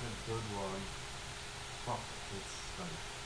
a good one. Fuck, it's done.